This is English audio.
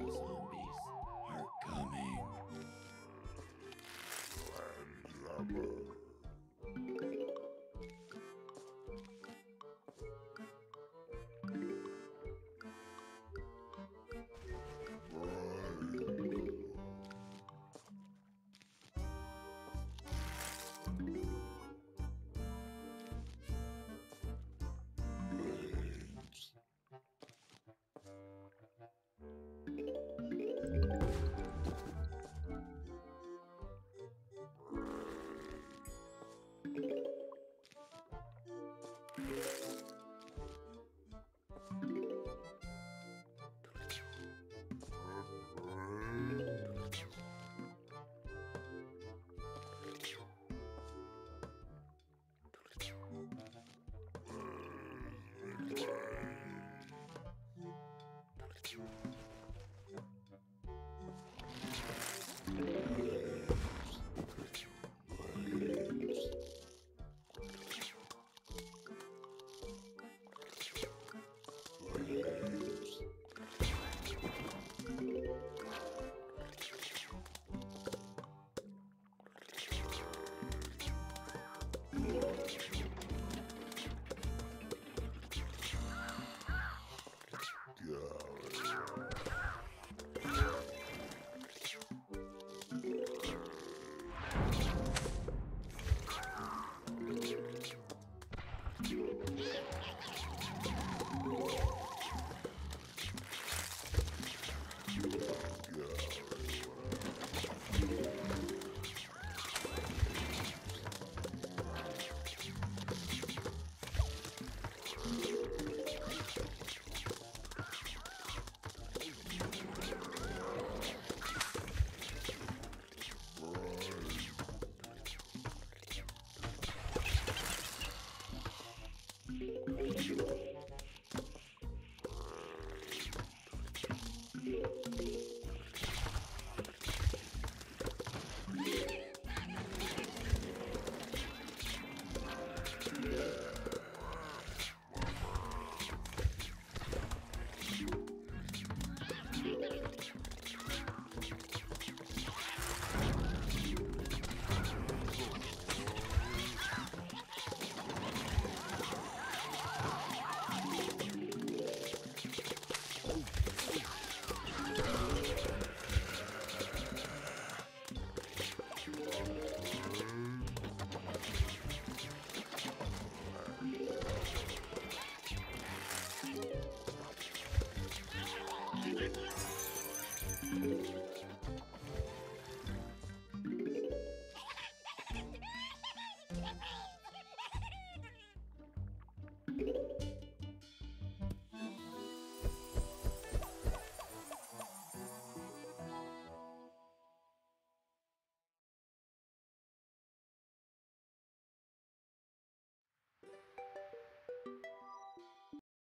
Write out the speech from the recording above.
The you.